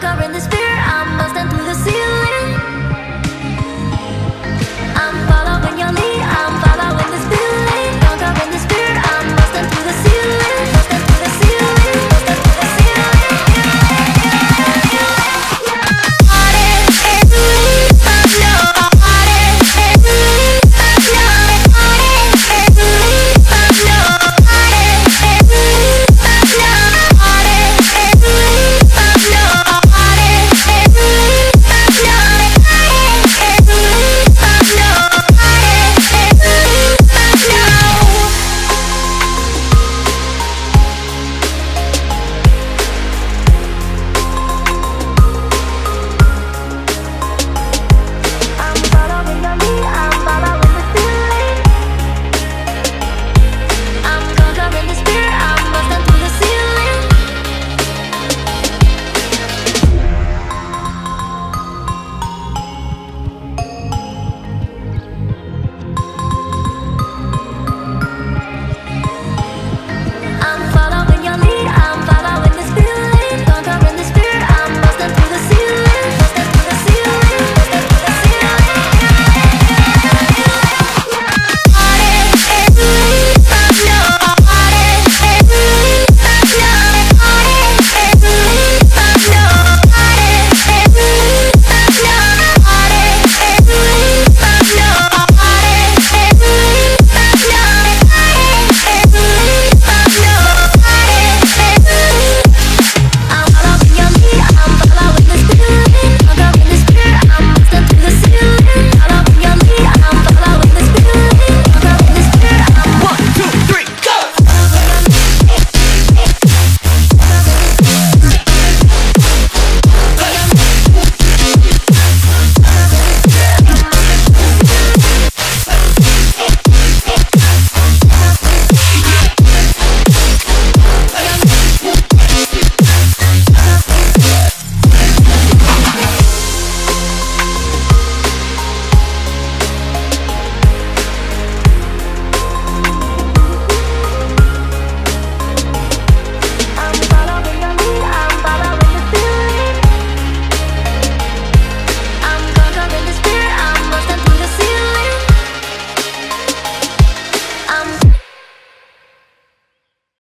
longer in this